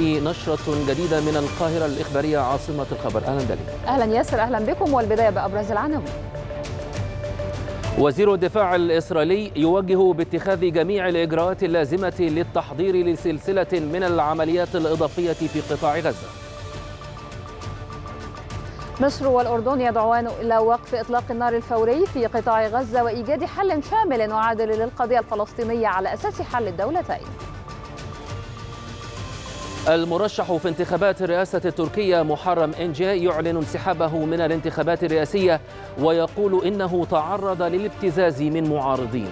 وهذه نشرة جديدة من القاهرة الإخبارية عاصمة الخبر. أهلا دليل. أهلا ياسر أهلا بكم. والبداية بأبرز العناوين. وزير الدفاع الإسرائيلي يوجه باتخاذ جميع الإجراءات اللازمة للتحضير لسلسلة من العمليات الإضافية في قطاع غزة. مصر والأردن يدعوان إلى وقف إطلاق النار الفوري في قطاع غزة وإيجاد حل شامل وعادل للقضية الفلسطينية على أساس حل الدولتين. المرشح في انتخابات الرئاسة التركية محرم إنجي يعلن انسحابه من الانتخابات الرئاسية ويقول إنه تعرض للابتزاز من معارضين.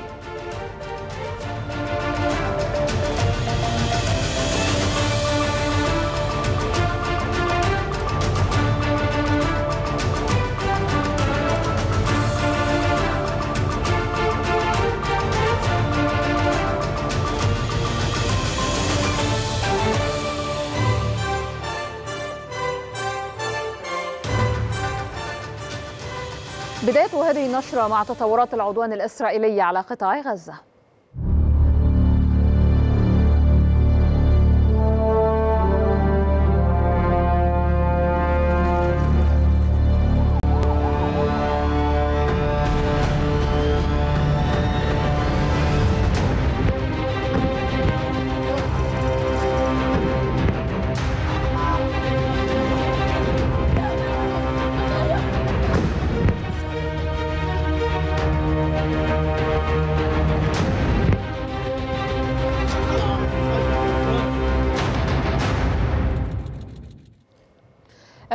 بداية هذه النشرة مع تطورات العدوان الإسرائيلي على قطاع غزة.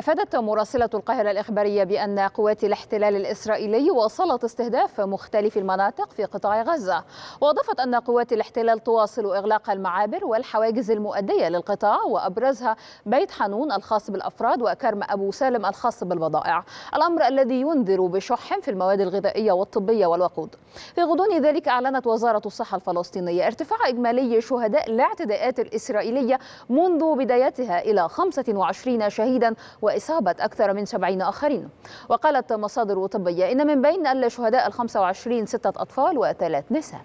أفادت مراسلة القاهرة الإخبارية بأن قوات الاحتلال الإسرائيلي واصلت استهداف مختلف المناطق في قطاع غزة. وأضافت أن قوات الاحتلال تواصل إغلاق المعابر والحواجز المؤدية للقطاع وأبرزها بيت حنون الخاص بالأفراد وكرم أبو سالم الخاص بالبضائع. الأمر الذي ينذر بشح في المواد الغذائية والطبية والوقود. في غضون ذلك أعلنت وزارة الصحة الفلسطينية ارتفاع إجمالي شهداء الاعتداءات الإسرائيلية منذ بدايتها إلى 25 شهيدا وإصابة أكثر من 70 آخرين. وقالت مصادر طبية إن من بين الشهداء ال 25 ستة أطفال وثلاث نساء.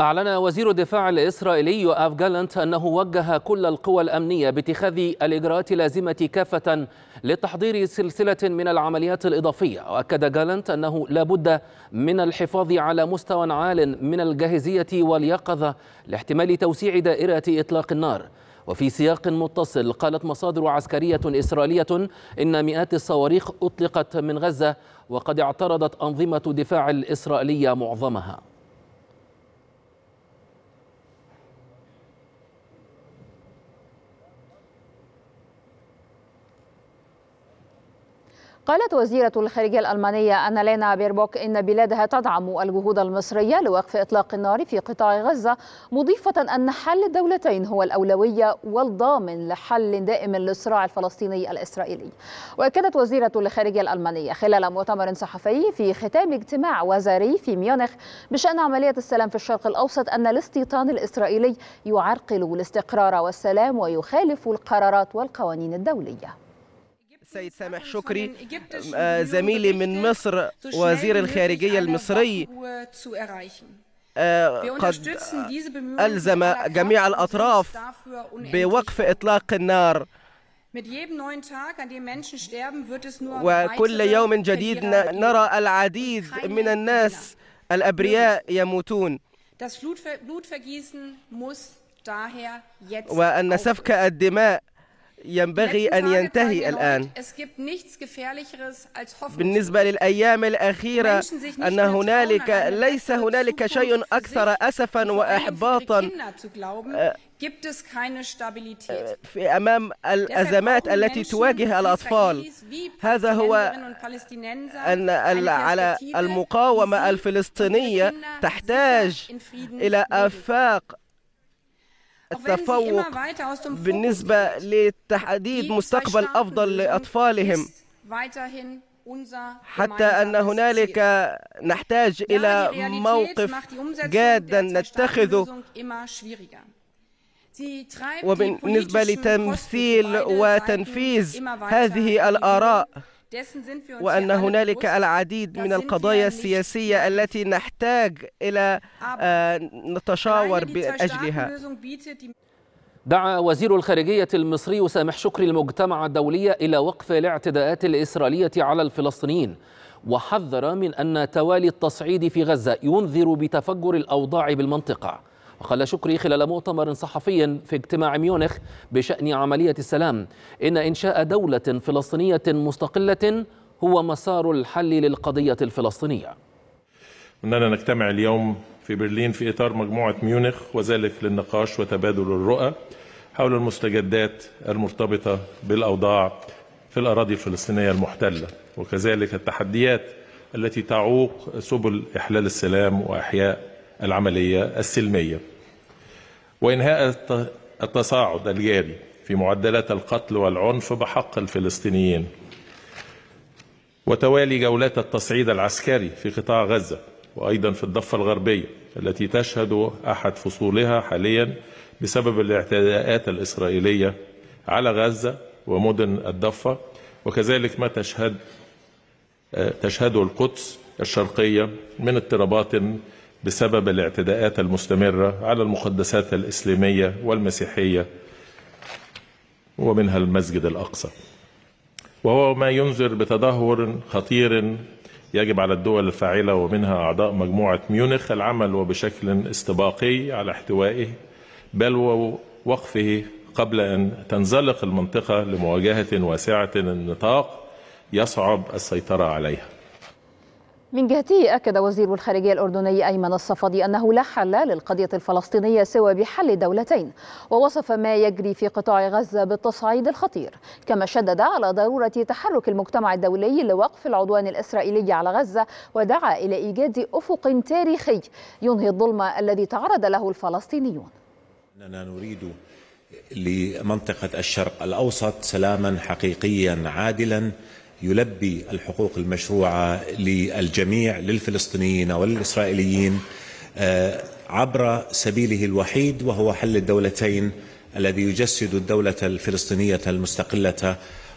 أعلن وزير الدفاع الإسرائيلي يوآف جالنت أنه وجه كل القوى الأمنية باتخاذ الإجراءات اللازمة كافة لتحضير سلسلة من العمليات الإضافية. وأكد جالنت أنه لا بد من الحفاظ على مستوى عال من الجاهزية واليقظة لاحتمال توسيع دائرة إطلاق النار. وفي سياق متصل قالت مصادر عسكرية إسرائيلية إن مئات الصواريخ أطلقت من غزة وقد اعترضت أنظمة دفاع الإسرائيلية معظمها. قالت وزيرة الخارجية الألمانية أن لينا بيربوك إن بلادها تدعم الجهود المصرية لوقف إطلاق النار في قطاع غزة مضيفة أن حل الدولتين هو الأولوية والضامن لحل دائم للصراع الفلسطيني الإسرائيلي. وأكدت وزيرة الخارجية الألمانية خلال مؤتمر صحفي في ختام اجتماع وزاري في ميونخ بشأن عملية السلام في الشرق الأوسط أن الاستيطان الإسرائيلي يعرقل الاستقرار والسلام ويخالف القرارات والقوانين الدولية. السيد سامح شكري زميلي من مصر وزير الخارجية المصري قد ألزم جميع الأطراف بوقف إطلاق النار. وكل يوم جديد نرى العديد من الناس الأبرياء يموتون. وأن سفك الدماء ينبغي أن ينتهي الآن. بالنسبة للأيام الأخيرة أن هنالك ليس هنالك شيء أكثر أسفا وإحباطا. في أمام الأزمات التي تواجه الأطفال. هذا هو أن على المقاومة الفلسطينية تحتاج إلى آفاق التفوق بالنسبة لتحديد مستقبل أفضل لأطفالهم. حتى أن هنالك نحتاج إلى موقف جادا نتخذه وبالنسبة لتمثيل وتنفيذ هذه الآراء وأن هنالك العديد من القضايا السياسية التي نحتاج إلى نتشاور بأجلها. دعا وزير الخارجية المصري سامح شكري المجتمع الدولي إلى وقف الاعتداءات الإسرائيلية على الفلسطينيين وحذر من أن توالي التصعيد في غزة ينذر بتفجر الأوضاع بالمنطقة. وقال شكري خلال مؤتمر صحفي في اجتماع ميونخ بشأن عملية السلام إن إنشاء دولة فلسطينية مستقلة هو مسار الحل للقضية الفلسطينية. أننا نجتمع اليوم في برلين في إطار مجموعة ميونخ وذلك للنقاش وتبادل الرؤى حول المستجدات المرتبطة بالأوضاع في الأراضي الفلسطينية المحتلة وكذلك التحديات التي تعوق سبل إحلال السلام وإحياء العملية السلمية. وإنهاء التصاعد الجاري في معدلات القتل والعنف بحق الفلسطينيين. وتوالي جولات التصعيد العسكري في قطاع غزة وأيضا في الضفة الغربية التي تشهد أحد فصولها حاليا بسبب الاعتداءات الإسرائيلية على غزة ومدن الضفة. وكذلك ما تشهد تشهده القدس الشرقية من اضطرابات بسبب الاعتداءات المستمرة على المقدسات الإسلامية والمسيحية ومنها المسجد الأقصى. وهو ما ينذر بتدهور خطير يجب على الدول الفاعلة ومنها أعضاء مجموعة ميونخ العمل وبشكل استباقي على احتوائه بل ووقفه قبل أن تنزلق المنطقة لمواجهة واسعة النطاق يصعب السيطرة عليها. من جهته أكد وزير الخارجية الأردني أيمن الصفدي أنه لا حل للقضية الفلسطينية سوى بحل دولتين ووصف ما يجري في قطاع غزة بالتصعيد الخطير كما شدد على ضرورة تحرك المجتمع الدولي لوقف العدوان الإسرائيلي على غزة ودعا إلى إيجاد أفق تاريخي ينهي الظلم الذي تعرض له الفلسطينيون. أننا نريد لمنطقة الشرق الأوسط سلاما حقيقيا عادلا يلبي الحقوق المشروعة للجميع للفلسطينيين والإسرائيليين عبر سبيله الوحيد وهو حل الدولتين الذي يجسد الدولة الفلسطينية المستقلة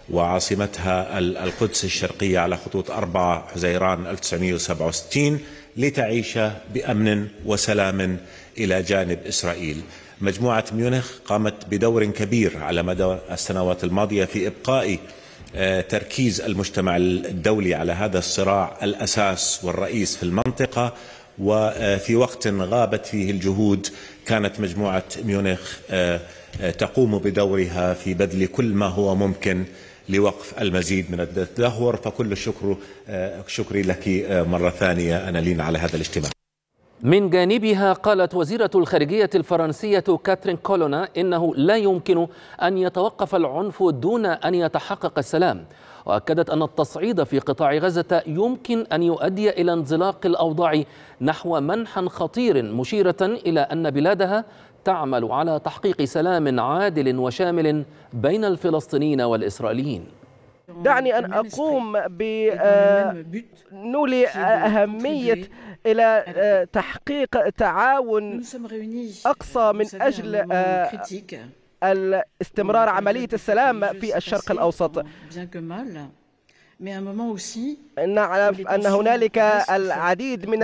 وعاصمتها القدس الشرقية على خطوط 4 حزيران 1967 لتعيش بأمن وسلام إلى جانب إسرائيل. مجموعة ميونخ قامت بدور كبير على مدى السنوات الماضية في إبقاء تركيز المجتمع الدولي على هذا الصراع الأساس والرئيس في المنطقة وفي وقت غابت فيه الجهود كانت مجموعة ميونخ تقوم بدورها في بذل كل ما هو ممكن لوقف المزيد من التدهور فكل الشكر شكري لك مرة ثانية أنا لين على هذا الاجتماع. من جانبها قالت وزيرة الخارجية الفرنسية كاترين كولونا إنه لا يمكن أن يتوقف العنف دون أن يتحقق السلام. وأكدت أن التصعيد في قطاع غزة يمكن أن يؤدي إلى انزلاق الأوضاع نحو منحى خطير مشيرة إلى أن بلادها تعمل على تحقيق سلام عادل وشامل بين الفلسطينيين والإسرائيليين. دعني أن أقوم بنولي أهمية إلى تحقيق تعاون أقصى من أجل الاستمرار عملية السلام في الشرق الأوسط. نعرف أن هنالك العديد من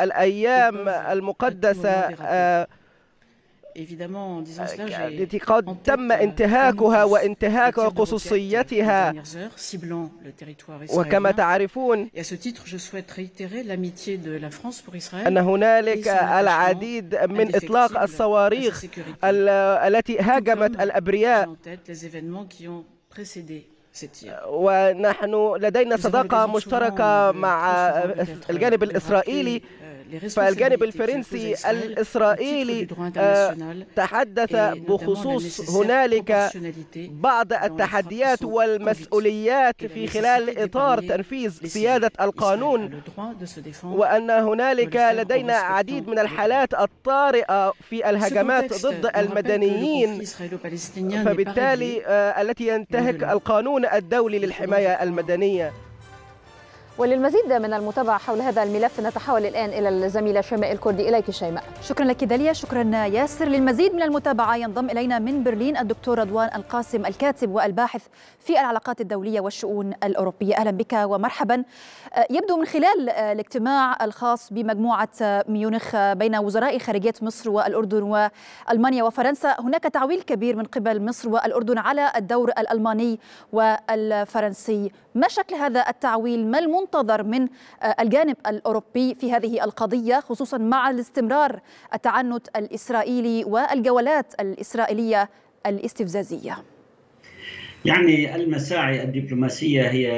الأيام المقدسة التي قد تم انتهاكها وانتهاك خصوصيتها وكما تعرفون أن هنالك العديد من إطلاق الصواريخ التي هاجمت الأبرياء ونحن لدينا صداقة مشتركة مع الجانب الإسرائيلي فالجانب الفرنسي الإسرائيلي تحدث بخصوص هنالك بعض التحديات والمسؤوليات في خلال إطار تنفيذ سيادة القانون وأن هنالك لدينا عديد من الحالات الطارئة في الهجمات ضد المدنيين. فبالتالي التي ينتهك القانون الدولي للحماية المدنية. وللمزيد من المتابعة حول هذا الملف نتحول الآن إلى الزميلة شيماء الكردي إليك شيماء. شكرا لك داليا شكرا ياسر. للمزيد من المتابعة ينضم إلينا من برلين الدكتور رضوان القاسم الكاتب والباحث في العلاقات الدولية والشؤون الأوروبية. أهلا بك ومرحبا. يبدو من خلال الاجتماع الخاص بمجموعة ميونخ بين وزراء خارجية مصر والأردن وألمانيا وفرنسا هناك تعويل كبير من قبل مصر والأردن على الدور الألماني والفرنسي. ما شكل هذا التعويل؟ ما المنتظر من الجانب الأوروبي في هذه القضية خصوصا مع الاستمرار التعنت الإسرائيلي والجولات الإسرائيلية الاستفزازية؟ يعني المساعي الدبلوماسية هي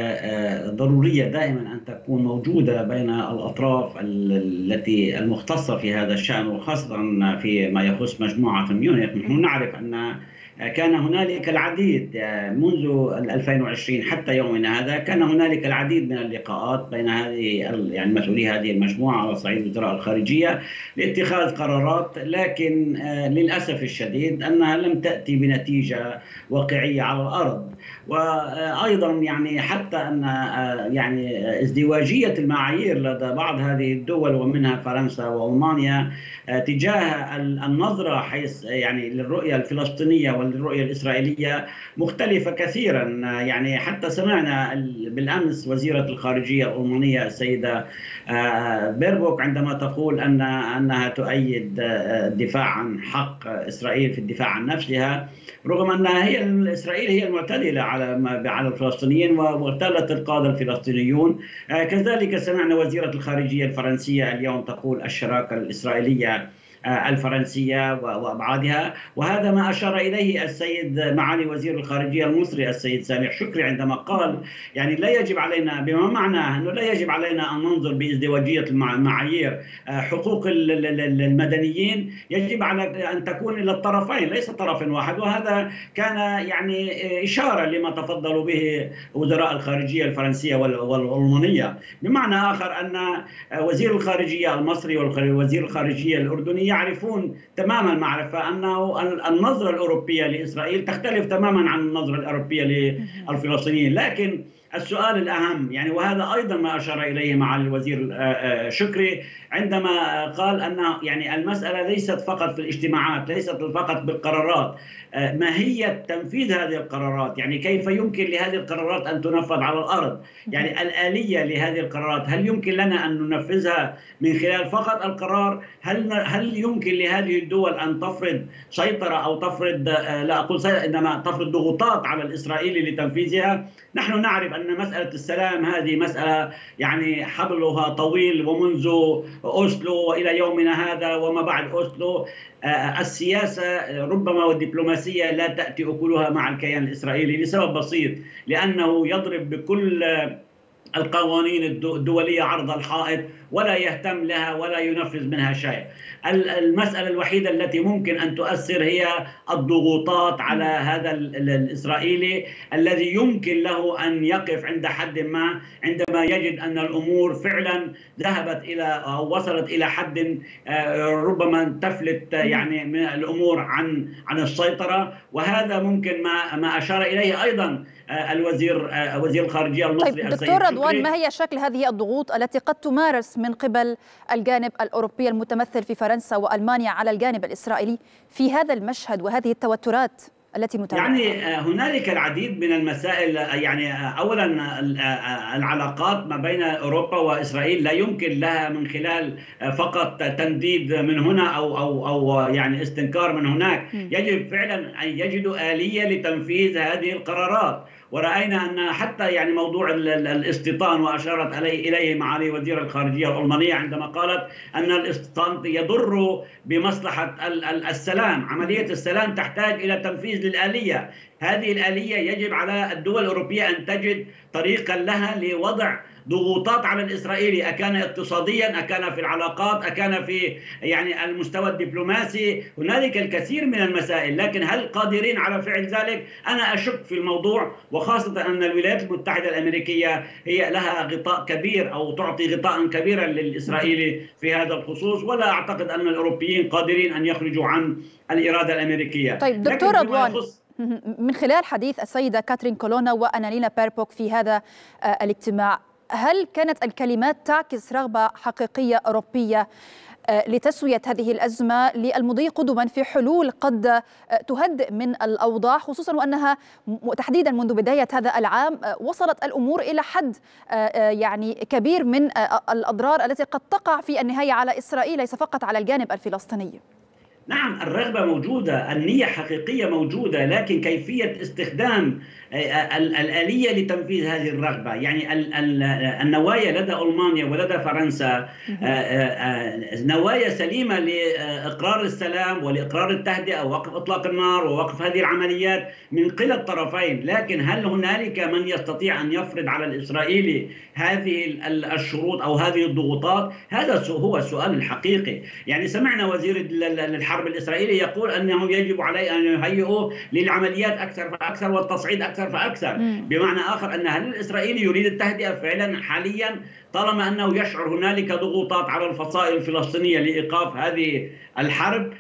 ضرورية دائما أن تكون موجودة بين الأطراف التي المختصة في هذا الشأن وخاصة فيما يخص مجموعة ميونخ. نحن نعرف أن كان هنالك العديد منذ 2020 حتى يومنا هذا كان هنالك العديد من اللقاءات بين هذه يعني مسؤولي هذه المجموعة على صعيد وزراء الخارجية لاتخاذ قرارات لكن للأسف الشديد أنها لم تأتي بنتيجة واقعية على الأرض. وأيضا يعني حتى أن يعني ازدواجية المعايير لدى بعض هذه الدول ومنها فرنسا وألمانيا تجاه النظرة حيث يعني للرؤية الفلسطينية والرؤية الإسرائيلية مختلفة كثيرا. يعني حتى سمعنا بالأمس وزيرة الخارجية الألمانية السيدة بيربوك عندما تقول أن أنها تؤيد الدفاع عن حق إسرائيل في الدفاع عن نفسها رغم أنها هي إسرائيل هي المعتدلة على على الفلسطينيين واغتالت القادة الفلسطينيون. كذلك سمعنا وزيرة الخارجية الفرنسية اليوم تقول الشراكة الإسرائيلية الفرنسية وأبعادها. وهذا ما أشار إليه السيد معالي وزير الخارجية المصري السيد سامح شكري عندما قال يعني لا يجب علينا بما معناه أنه لا يجب علينا أن ننظر بازدواجية المعايير حقوق المدنيين. يجب على أن تكون إلى الطرفين ليس طرف واحد. وهذا كان يعني إشارة لما تفضلوا به وزراء الخارجية الفرنسية والألمانية. بمعنى آخر أن وزير الخارجية المصري ووزير الخارجية الأردني يعرفون تماما معرفة أنه النظرة الأوروبية لإسرائيل تختلف تماما عن النظرة الأوروبية للفلسطينيين. لكن السؤال الأهم يعني وهذا أيضا ما أشار إليه معالي الوزير شكري عندما قال أن يعني المسألة ليست فقط في الاجتماعات ليست فقط بالقرارات ماهية تنفيذ هذه القرارات؟ يعني كيف يمكن لهذه القرارات أن تنفذ على الأرض؟ يعني الآلية لهذه القرارات هل يمكن لنا أن ننفذها من خلال فقط القرار؟ هل هل يمكن لهذه الدول أن تفرض سيطرة أو تفرض لا أقول سيطرة إنما تفرض ضغوطات على الإسرائيلي لتنفيذها؟ نحن نعرف أن مسألة السلام هذه مسألة يعني حبلها طويل ومنذ أوسلو وإلى يومنا هذا وما بعد أوسلو. السياسة ربما والدبلوماسية لا تأتي أكلها مع الكيان الإسرائيلي لسبب بسيط لأنه يضرب بكل القوانين الدولية عرض الحائط ولا يهتم لها ولا ينفذ منها شيء. المسألة الوحيدة التي ممكن أن تؤثر هي الضغوطات على هذا الإسرائيلي الذي يمكن له أن يقف عند حد ما عندما يجد أن الأمور فعلا ذهبت إلى أو وصلت إلى حد ربما تفلت يعني من الأمور عن عن السيطرة. وهذا ممكن ما ما أشار إليه أيضا الوزير وزير الخارجية المصري طيب دكتور رضوان ما هي شكل هذه الضغوط التي قد تمارس من قبل الجانب الأوروبي المتمثل في فرنسا وألمانيا على الجانب الإسرائيلي في هذا المشهد وهذه التوترات التي نتابعها يعني هنالك العديد من المسائل يعني اولا العلاقات ما بين أوروبا وإسرائيل لا يمكن لها من خلال فقط تنديد من هنا أو أو أو يعني استنكار من هناك. يجب فعلا أن يجدوا آلية لتنفيذ هذه القرارات. ورأينا أن حتى يعني موضوع الاستيطان وأشارت إليه معالي وزير الخارجية الألمانية عندما قالت أن الاستيطان يضر بمصلحة السلام عملية السلام تحتاج إلى تنفيذ للآلية. هذه الآلية يجب على الدول الأوروبية أن تجد طريقا لها لوضع ضغوطات على الإسرائيلي أكان اقتصاديا أكان في العلاقات أكان في يعني المستوى الدبلوماسي. هنالك الكثير من المسائل لكن هل قادرين على فعل ذلك؟ أنا أشك في الموضوع وخاصة أن الولايات المتحدة الأمريكية هي لها غطاء كبير أو تعطي غطاء كبيرا للإسرائيلي في هذا الخصوص. ولا أعتقد أن الأوروبيين قادرين أن يخرجوا عن الإرادة الأمريكية. طيب دكتور رضوان من خلال حديث السيدة كاترين كولونا وانالينا بيربوك في هذا الاجتماع هل كانت الكلمات تعكس رغبة حقيقية أوروبية لتسوية هذه الأزمة؟ للمضي قدما في حلول قد تهدئ من الأوضاع خصوصا وأنها تحديدا منذ بداية هذا العام وصلت الأمور إلى حد يعني كبير من الأضرار التي قد تقع في النهاية على إسرائيل ليس فقط على الجانب الفلسطيني. نعم الرغبة موجودة النية حقيقية موجودة لكن كيفية استخدام الآلية لتنفيذ هذه الرغبة. يعني النوايا لدى ألمانيا ولدى فرنسا نوايا سليمة لإقرار السلام ولإقرار التهدئة ووقف إطلاق النار ووقف هذه العمليات من كلا الطرفين. لكن هل هنالك من يستطيع أن يفرض على الإسرائيلي هذه الشروط أو هذه الضغوطات؟ هذا هو السؤال الحقيقي. يعني سمعنا وزير الحرب الإسرائيلي يقول أنه يجب عليه أن يهيئوا للعمليات أكثر فأكثر والتصعيد أكثر فأكثر. بمعنى آخر أن هل الإسرائيلي يريد التهدئة فعلا حاليا طالما أنه يشعر هنالك ضغوطات على الفصائل الفلسطينية لإيقاف هذه الحرب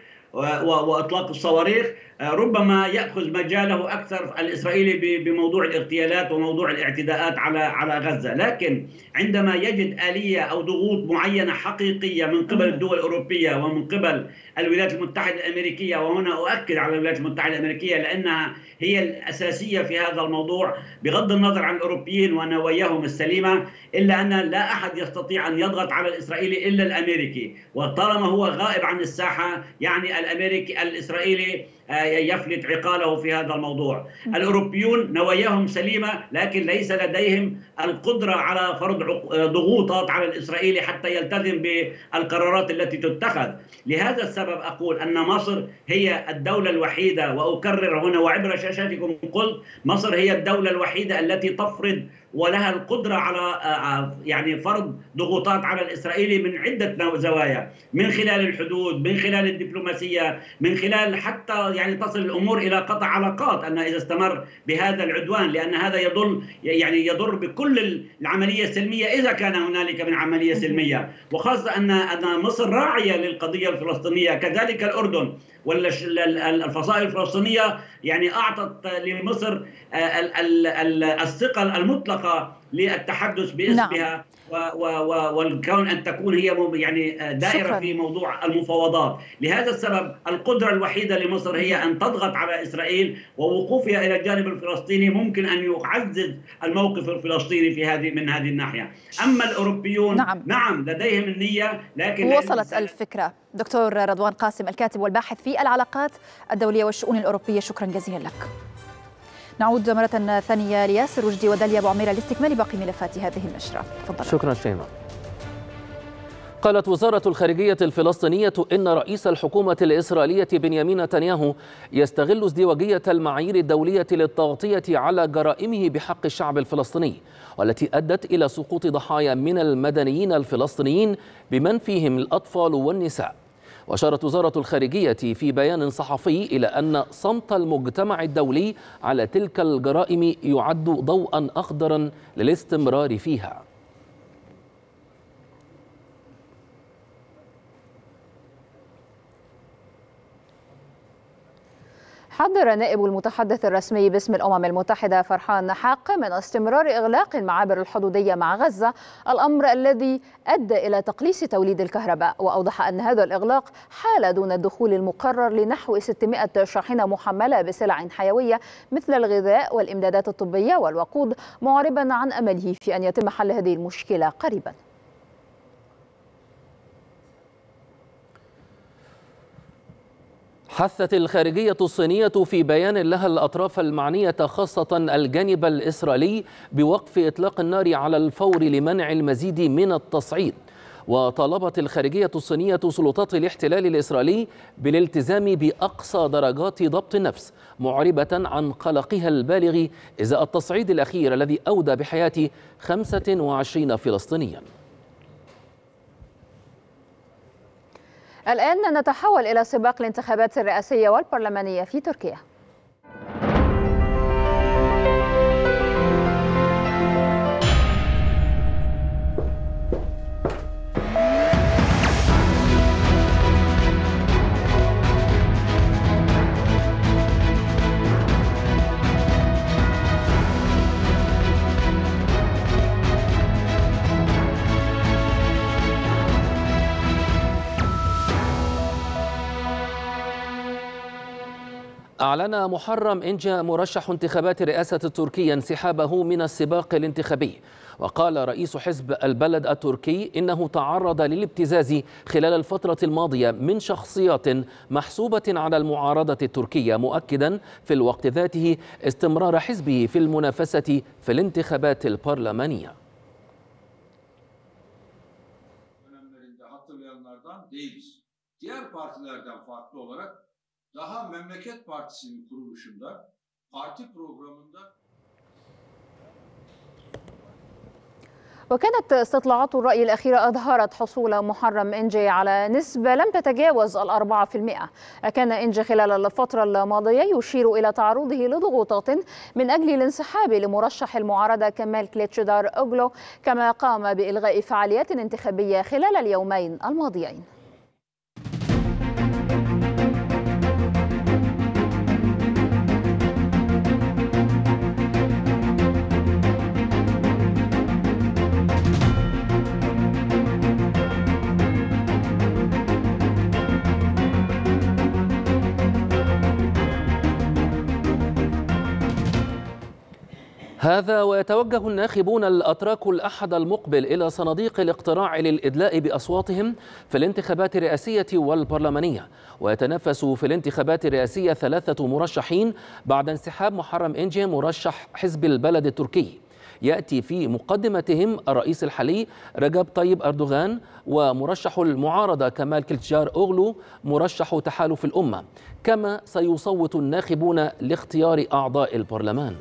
وإطلاق الصواريخ. ربما يأخذ مجاله أكثر الإسرائيلي بموضوع الاغتيالات وموضوع الاعتداءات على على غزة، لكن عندما يجد آلية أو ضغوط معينة حقيقية من قبل الدول الأوروبية ومن قبل الولايات المتحدة الأمريكية وهنا أؤكد على الولايات المتحدة الأمريكية لأنها هي الأساسية في هذا الموضوع بغض النظر عن الأوروبيين ونواياهم السليمة إلا أن لا أحد يستطيع أن يضغط على الإسرائيلي إلا الأمريكي، وطالما هو غائب عن الساحة يعني الامريكي الإسرائيلي يفلت عقاله في هذا الموضوع. الأوروبيون نواياهم سليمة لكن ليس لديهم القدرة على فرض ضغوطات على الإسرائيلي حتى يلتزم بالقرارات التي تتخذ. لهذا السبب أقول أن مصر هي الدولة الوحيدة وأكرر هنا وعبر شاشاتكم قلت مصر هي الدولة الوحيدة التي تفرض ولها القدرة على يعني فرض ضغوطات على الإسرائيلي من عدة زوايا من خلال الحدود من خلال الدبلوماسية من خلال حتى يعني تصل الأمور إلى قطع علاقات أن إذا استمر بهذا العدوان لأن هذا يضل يعني يضر بكل العملية السلمية إذا كان هنالك من عملية سلمية. وخاصة أن أن مصر راعية للقضية الفلسطينية كذلك الأردن. ولا الفصائل الفلسطينية يعني أعطت لمصر الثقة المطلقة للتحدث باسمها نعم. والكون أن تكون هي يعني دائرة شكرا. في موضوع المفاوضات، لهذا السبب القدرة الوحيدة لمصر هي أن تضغط على إسرائيل ووقوفها إلى الجانب الفلسطيني ممكن أن يعزز الموقف الفلسطيني في هذه من هذه الناحية، أما الأوروبيون نعم, نعم لديهم النية لكن وصلت الفكرة، دكتور رضوان قاسم الكاتب والباحث في العلاقات الدولية والشؤون الأوروبية، شكرا جزيلا لك. نعود مرة ثانية لياسر وجدي وداليا أبو عميرة لاستكمال باقي ملفات هذه النشرة. تفضل. شكرا شيماء. قالت وزارة الخارجية الفلسطينية إن رئيس الحكومة الإسرائيلية بنيامين نتنياهو يستغل ازدواجية المعايير الدولية للتغطية على جرائمه بحق الشعب الفلسطيني والتي أدت إلى سقوط ضحايا من المدنيين الفلسطينيين بمن فيهم الأطفال والنساء. وأشارت وزارة الخارجية في بيان صحفي إلى أن صمت المجتمع الدولي على تلك الجرائم يعد ضوءا أخضرا للاستمرار فيها. حذر نائب المتحدث الرسمي باسم الأمم المتحدة فرحان حاق من استمرار إغلاق المعابر الحدودية مع غزة الأمر الذي أدى إلى تقليص توليد الكهرباء وأوضح أن هذا الإغلاق حال دون الدخول المقرر لنحو 600 شاحنة محملة بسلع حيوية مثل الغذاء والإمدادات الطبية والوقود معربا عن أمله في أن يتم حل هذه المشكلة قريباً. حثت الخارجية الصينية في بيان لها الأطراف المعنية خاصة الجانب الإسرائيلي بوقف إطلاق النار على الفور لمنع المزيد من التصعيد. وطالبت الخارجية الصينية سلطات الاحتلال الإسرائيلي بالالتزام بأقصى درجات ضبط النفس معربة عن قلقها البالغ إزاء التصعيد الأخير الذي أودى بحياة 25 فلسطينياً. الآن نتحول إلى سباق الانتخابات الرئاسية والبرلمانية في تركيا. أعلن محرم إنجا مرشح انتخابات رئاسة تركيا انسحابه من السباق الانتخابي. وقال رئيس حزب البلد التركي إنه تعرض للابتزاز خلال الفترة الماضية من شخصيات محسوبة على المعارضة التركية مؤكدا في الوقت ذاته استمرار حزبه في المنافسة في الانتخابات البرلمانية. Diğer partilerden farklı olarak daha Memleket Partisi'nin kuruluşunda parti programında وكانت استطلاعات الرأي الأخيرة أظهرت حصول محرم إنجي على نسبة لم تتجاوز الأربعة في المئة. كان إنجي خلال الفترة الماضية يشير إلى تعرضه لضغوطات من أجل الانسحاب لمرشح المعارضة كمال كليتشدار أوغلو كما قام بإلغاء فعاليات انتخابية خلال اليومين الماضيين. هذا ويتوجه الناخبون الأتراك الأحد المقبل إلى صناديق الاقتراع للإدلاء بأصواتهم في الانتخابات الرئاسية والبرلمانية. ويتنافس في الانتخابات الرئاسية ثلاثة مرشحين بعد انسحاب محرم إنجي مرشح حزب البلد التركي. يأتي في مقدمتهم الرئيس الحالي رجب طيب أردوغان ومرشح المعارضة كمال كلتجار أوغلو مرشح تحالف الأمة. كما سيصوت الناخبون لاختيار أعضاء البرلمان.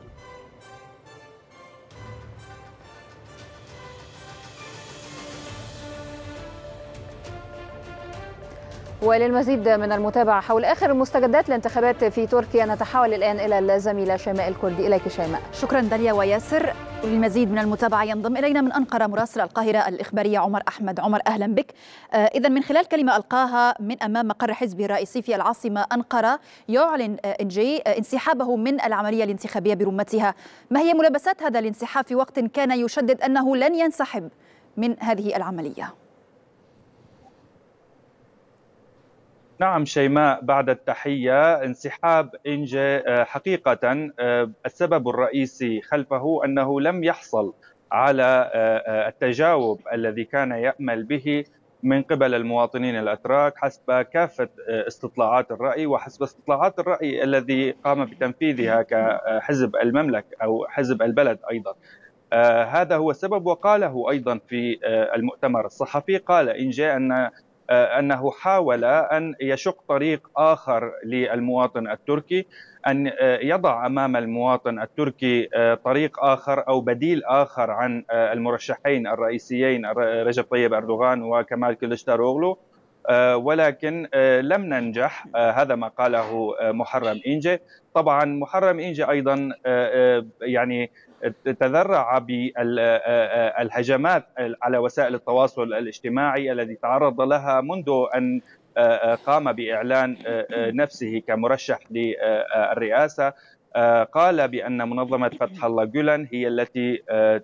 وللمزيد من المتابعة حول آخر المستجدات الانتخابات في تركيا نتحول الآن إلى الزميلة شيماء الكردي. إليك شيماء شكرا داليا وياسر. وللمزيد من المتابعة ينضم إلينا من أنقرة مراسل القاهرة الإخبارية عمر أحمد. عمر أهلا بك. آه إذا من خلال كلمة ألقاها من أمام مقر حزبه الرئيسي في العاصمة أنقرة يعلن آه إنجي آه انسحابه من العملية الانتخابية برمتها. ما هي ملابسات هذا الانسحاب في وقت كان يشدد أنه لن ينسحب من هذه العملية؟ نعم شيماء بعد التحية انسحاب إنجي حقيقة السبب الرئيسي خلفه أنه لم يحصل على التجاوب الذي كان يأمل به من قبل المواطنين الأتراك حسب كافة استطلاعات الرأي وحسب استطلاعات الرأي الذي قام بتنفيذها كحزب المملك أو حزب البلد أيضا. هذا هو السبب وقاله أيضا في المؤتمر الصحفي قال إنجي أن أنه حاول أن يشق طريق آخر للمواطن التركي أن يضع أمام المواطن التركي طريق آخر أو بديل آخر عن المرشحين الرئيسيين رجب طيب أردوغان وكمال كليشداروغلو ولكن لم ننجح هذا ما قاله محرم إنجي. طبعا محرم إنجي أيضا يعني تذرع بالهجمات على وسائل التواصل الاجتماعي الذي تعرض لها منذ أن قام بإعلان نفسه كمرشح للرئاسة. قال بأن منظمة فتح الله جولان هي التي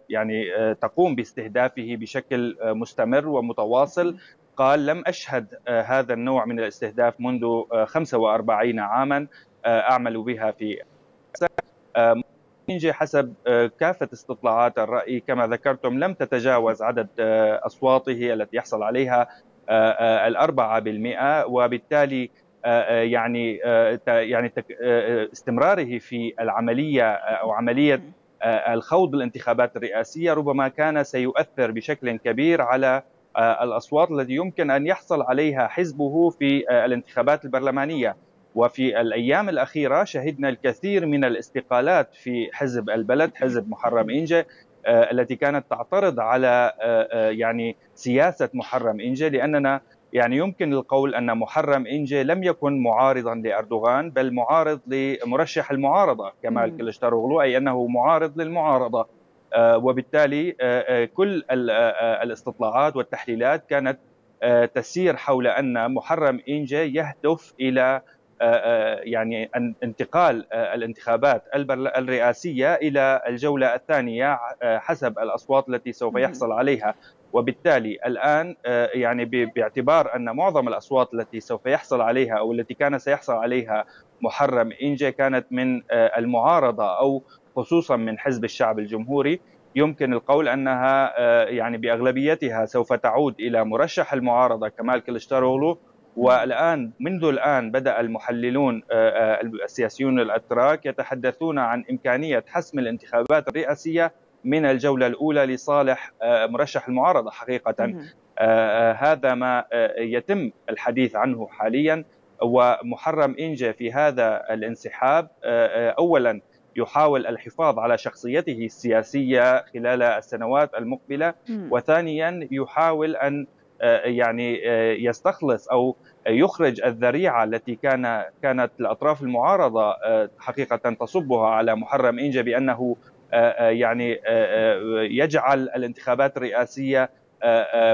يعني تقوم باستهدافه بشكل مستمر ومتواصل. قال لم أشهد هذا النوع من الاستهداف منذ 45 عاما أعمل بها في إنجي حسب كافة استطلاعات الرأي كما ذكرتم لم تتجاوز عدد أصواته التي يحصل عليها الأربعة بالمئة وبالتالي يعني يعني استمراره في العملية أو عملية الخوض بالانتخابات الرئاسية ربما كان سيؤثر بشكل كبير على الأصوات التي يمكن أن يحصل عليها حزبه في الانتخابات البرلمانية. وفي الأيام الأخيرة شهدنا الكثير من الاستقالات في حزب البلد حزب محرم إنجي التي كانت تعترض على يعني سياسة محرم إنجي لأننا يعني يمكن القول أن محرم إنجي لم يكن معارضا لأردوغان بل معارض لمرشح المعارضة كمال كليشداروغلو أي أنه معارض للمعارضة. وبالتالي كل الاستطلاعات والتحليلات كانت تسير حول أن محرم إنجي يهدف إلى يعني انتقال الانتخابات الرئاسية إلى الجولة الثانية حسب الأصوات التي سوف يحصل عليها. وبالتالي الآن يعني باعتبار أن معظم الأصوات التي سوف يحصل عليها أو التي كان سيحصل عليها محرم انجي كانت من المعارضة أو خصوصا من حزب الشعب الجمهوري يمكن القول أنها يعني بأغلبيتها سوف تعود إلى مرشح المعارضة كمال كلشتاروغلو والآن منذ الآن بدأ المحللون السياسيون الأتراك يتحدثون عن إمكانية حسم الانتخابات الرئاسية من الجولة الأولى لصالح مرشح المعارضة حقيقة. هذا ما يتم الحديث عنه حاليا. ومحرم انجا في هذا الانسحاب اولا يحاول الحفاظ على شخصيته السياسية خلال السنوات المقبلة. وثانيا يحاول أن يعني يستخلص أو يخرج الذريعة التي كان كانت الأطراف المعارضة حقيقة تصبها على محرم إنجا بأنه يعني يجعل الانتخابات الرئاسية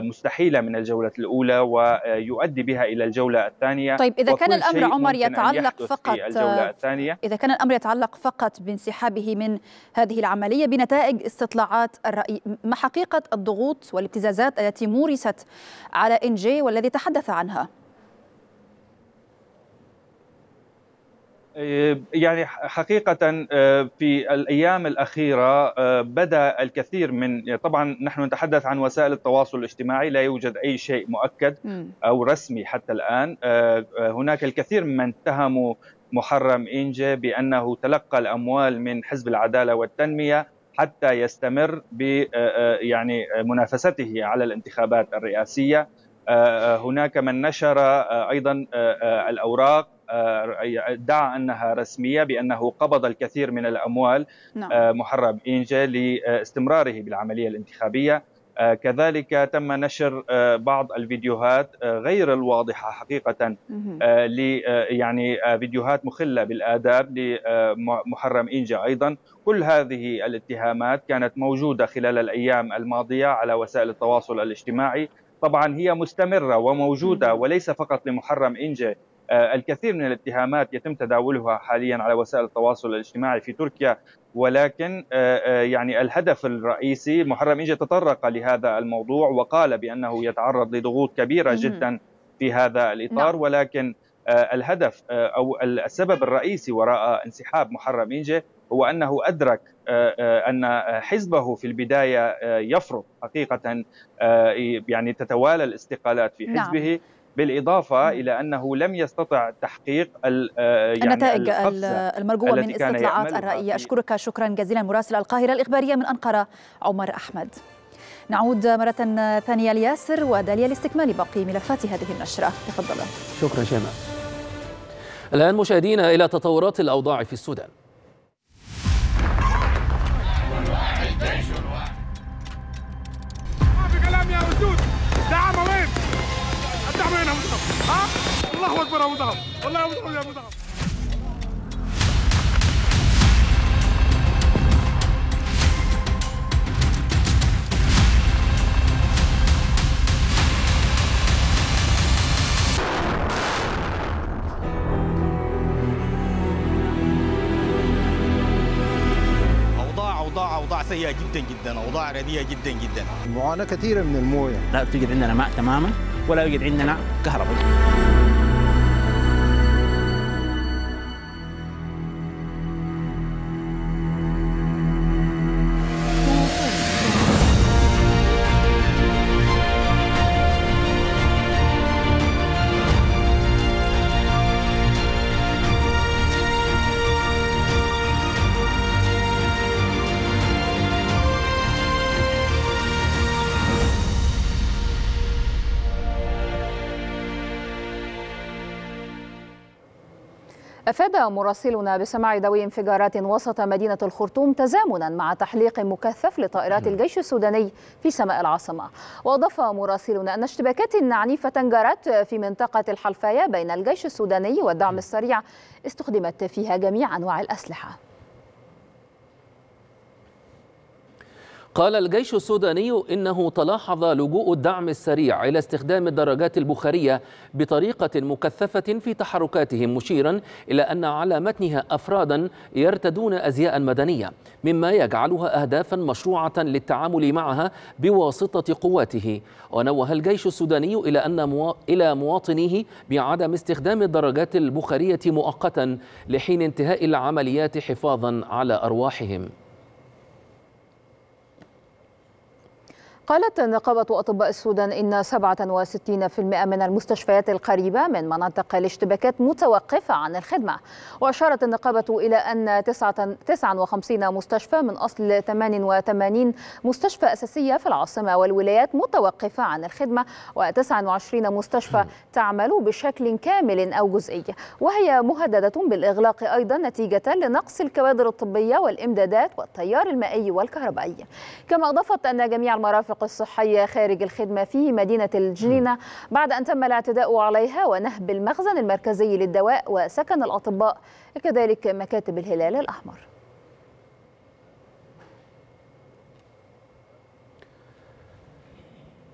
مستحيلة من الجولة الأولى ويؤدي بها إلى الجولة الثانية. طيب إذا كان الأمر عمر يتعلق فقط الجولة الثانية. إذا كان الأمر يتعلق فقط بانسحابه من هذه العملية بنتائج استطلاعات الرأي. ما حقيقة الضغوط والابتزازات التي مورست على انجي والذي تحدث عنها؟ يعني حقيقة في الأيام الأخيرة بدأ الكثير من طبعا نحن نتحدث عن وسائل التواصل الاجتماعي لا يوجد أي شيء مؤكد أو رسمي حتى الآن. هناك الكثير ممن اتهموا محرم إنجي بأنه تلقى الأموال من حزب العدالة والتنمية حتى يستمر ب يعني منافسته على الانتخابات الرئاسية. هناك من نشر أيضا الأوراق ادعى أنها رسمية بأنه قبض الكثير من الأموال نعم. محرم إنجا لاستمراره بالعملية الانتخابية. كذلك تم نشر بعض الفيديوهات غير الواضحة حقيقة ل يعني فيديوهات مخلة بالآداب لمحرم إنجا أيضا. كل هذه الاتهامات كانت موجودة خلال الأيام الماضية على وسائل التواصل الاجتماعي. طبعا هي مستمرة وموجودة وليس فقط لمحرم إنجا الكثير من الاتهامات يتم تداولها حاليا على وسائل التواصل الاجتماعي في تركيا ولكن يعني الهدف الرئيسي محرم إنجا تطرق لهذا الموضوع وقال بأنه يتعرض لضغوط كبيرة جدا في هذا الإطار ولكن الهدف أو السبب الرئيسي وراء انسحاب محرم إنجا هو أنه أدرك أن حزبه في البداية يفرض حقيقة يعني تتوالى الاستقالات في حزبه. نعم. بالإضافة إلى أنه لم يستطع تحقيق يعني النتائج المرجوة من استطلاعات الرأي. أشكرك. شكرا جزيلا. مراسل القاهرة الإخبارية من أنقرة عمر أحمد. نعود مرة ثانية لياسر وداليا لاستكمال باقي ملفات هذه النشرة. تفضل شكرا شيماء. الآن مشاهدينا إلى تطورات الأوضاع في السودان. ها الله أكبر يا مصطفى والله يا مصطفى يا مصطفى أوضاع أوضاع سيئة جدا جدا. أوضاع رديئة جدا جدا. معاناة كثيرة من الموية. لا توجد عندنا ماء تماما. ولا يوجد عندنا كهرباء. أفاد مراسلنا بسماع ذوي انفجارات وسط مدينة الخرطوم تزامنا مع تحليق مكثف لطائرات الجيش السوداني في سماء العاصمة. وأضاف مراسلنا أن اشتباكات عنيفة جرت في منطقة الحلفاية بين الجيش السوداني والدعم السريع استخدمت فيها جميع أنواع الأسلحة. قال الجيش السوداني إنه تلاحظ لجوء الدعم السريع إلى استخدام الدراجات البخارية بطريقة مكثفة في تحركاتهم مشيرا إلى أن على متنها أفرادا يرتدون أزياء مدنية مما يجعلها أهدافا مشروعة للتعامل معها بواسطة قواته. ونوه الجيش السوداني إلى أن موا... إلى مواطنيه بعدم استخدام الدراجات البخارية مؤقتا لحين انتهاء العمليات حفاظا على أرواحهم. قالت نقابة أطباء السودان إن 67% من المستشفيات القريبة من مناطق الاشتباكات متوقفة عن الخدمة. وأشارت النقابة إلى أن 59 مستشفى من أصل 88 مستشفى أساسية في العاصمة والولايات متوقفة عن الخدمة و29 مستشفى تعمل بشكل كامل أو جزئي. وهي مهددة بالإغلاق أيضا نتيجة لنقص الكوادر الطبية والإمدادات والتيار المائي والكهربائي. كما أضافت أن جميع المرافق الصحية خارج الخدمة في مدينة الجنينة بعد أن تم الاعتداء عليها ونهب المخزن المركزي للدواء وسكن الأطباء. كذلك مكاتب الهلال الأحمر.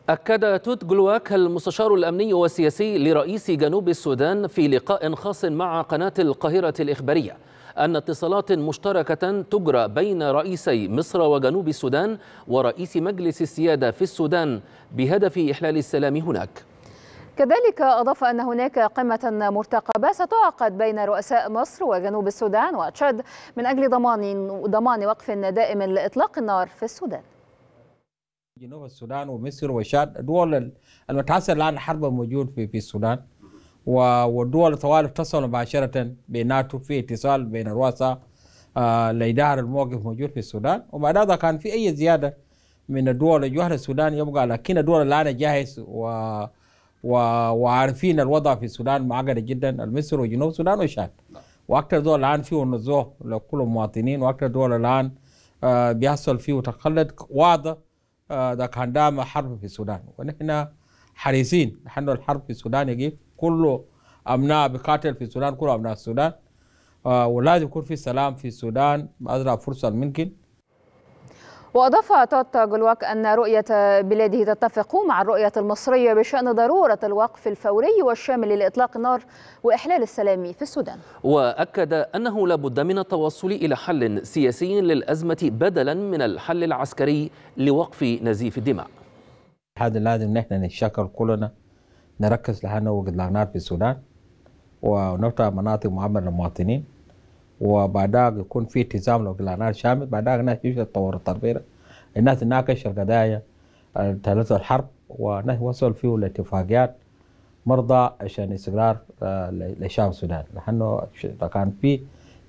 أكد توت جلواك المستشار الأمني والسياسي لرئيس جنوب السودان في لقاء خاص مع قناة القاهرة الإخبارية. أن اتصالات مشتركة تجرى بين رئيسي مصر وجنوب السودان ورئيس مجلس السيادة في السودان بهدف إحلال السلام هناك. كذلك أضاف أن هناك قمة مرتقبة ستعقد بين رؤساء مصر وجنوب السودان وتشاد من أجل ضمان ضمان وقف دائم لإطلاق النار في السودان. جنوب السودان ومصر وشاد دول المتعثر الآن حرب موجود في في السودان. والدول طوال اتصلوا مباشرة بيناتو في اتصال بين الرؤساء لإدارة الموقف موجود في السودان وبعد هذا كان في أي زيادة من الدول الجوهر السودان يبقى لكن الدول الآن جاهز و و... وعارفين الوضع في السودان معقد جدا مصر وجنوب السودان وشاد وأكثر دول الان فيه نزوه لكل المواطنين وأكثر دول الان آه بيحصل فيه تقلد واضح ده كان دام حرب في السودان ونحن حريصين نحن الحرب في السودان يجيب كل ابناء بقاتل في السودان كل ابناء السودان. آه ولازم يكون في سلام في السودان. بأسرع فرصة ممكن. وأضاف توت جلواك أن رؤية بلاده تتفق مع الرؤية المصرية بشأن ضرورة الوقف الفوري والشامل لإطلاق النار وإحلال السلام في السودان. وأكد أنه لابد من التوصل إلى حل سياسي للأزمة بدلا من الحل العسكري لوقف نزيف الدماء. هذا لازم نحن نتشكل كلنا نركز لحنا وقت نار في السودان ونفتح مناطق معمرة للمواطنين وبعدها يكون في التزام لو نار شامل بعدها الناس يمشي التطور التربية الناس تناقش القضايا ثلاثة الحرب وناس وصل فيه لاتفاقيات مرضى عشان استقرار لشعب السودان. لأنه كان في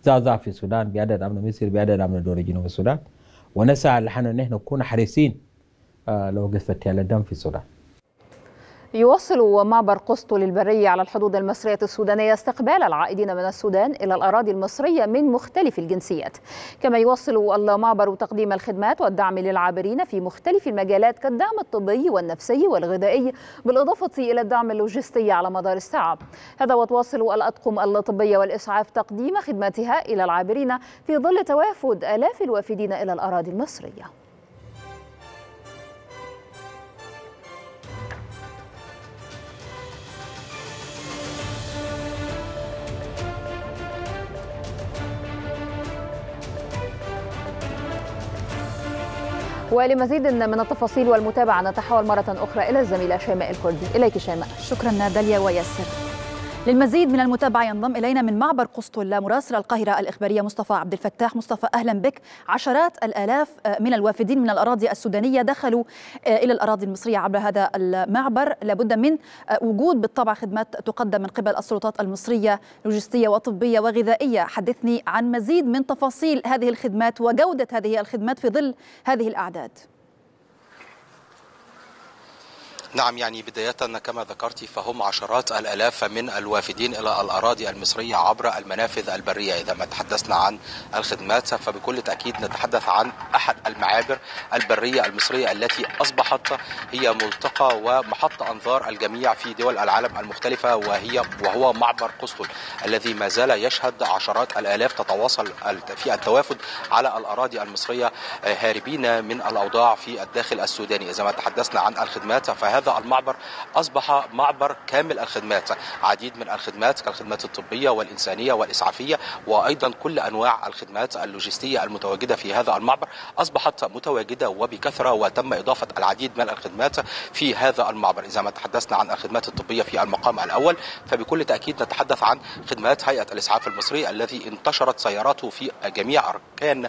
زعزع في السودان بعدد أمن مصر بعدد أمن دولة جنوب السودان. ونسعى لحنا نحن نكون حريصين لو قفت الدم في السودان. يواصل معبر قسطل البري على الحدود المصرية السودانية استقبال العائدين من السودان إلى الأراضي المصرية من مختلف الجنسيات. كما يواصل المعبر تقديم الخدمات والدعم للعابرين في مختلف المجالات كالدعم الطبي والنفسي والغذائي بالإضافة إلى الدعم اللوجستي على مدار الساعة. هذا وتواصل الأطقم الطبية والإسعاف تقديم خدماتها إلى العابرين في ظل توافد آلاف الوافدين إلى الأراضي المصرية. ولمزيد من التفاصيل والمتابعة نتحول مرة أخرى إلى الزميلة شيماء الكردي. إليك شيماء. شكرا داليا وياسر. للمزيد من المتابعة ينضم إلينا من معبر قسطل مراسل القاهرة الإخبارية مصطفى عبد الفتاح. مصطفى أهلا بك. عشرات الآلاف من الوافدين من الأراضي السودانية دخلوا إلى الأراضي المصرية عبر هذا المعبر. لابد من وجود بالطبع خدمات تقدم من قبل السلطات المصرية لوجستية وطبية وغذائية. حدثني عن مزيد من تفاصيل هذه الخدمات وجودة هذه الخدمات في ظل هذه الأعداد. نعم يعني بداية كما ذكرت فهم عشرات الآلاف من الوافدين إلى الأراضي المصرية عبر المنافذ البرية. إذا ما تحدثنا عن الخدمات فبكل تأكيد نتحدث عن أحد المعابر البرية المصرية التي أصبحت هي ملتقى ومحط أنظار الجميع في دول العالم المختلفة وهي وهو معبر قسطل الذي ما زال يشهد عشرات الآلاف تتواصل في التوافد على الأراضي المصرية هاربين من الأوضاع في الداخل السوداني. إذا ما تحدثنا عن الخدمات فهذا المعبر أصبح معبر كامل الخدمات عديد من الخدمات كالخدمات الطبية والإنسانية والإسعافية وأيضا كل أنواع الخدمات اللوجستية المتواجدة في هذا المعبر. أصبحت متواجدة وبكثرة وتم إضافة العديد من الخدمات في هذا المعبر. إذا ما تحدثنا عن الخدمات الطبية في المقام الأول فبكل تأكيد نتحدث عن خدمات هيئة الإسعاف المصري الذي انتشرت سياراته في جميع أركان